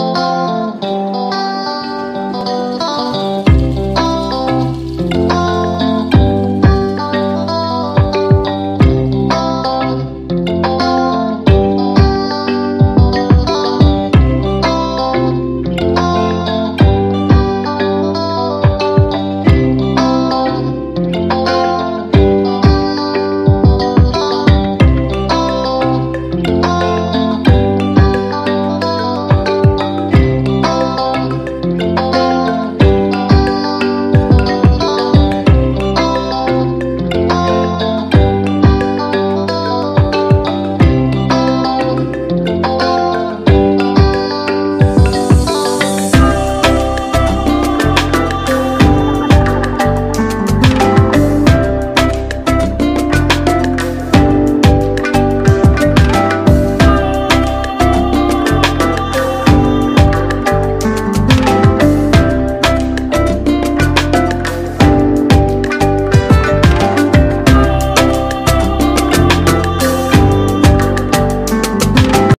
Música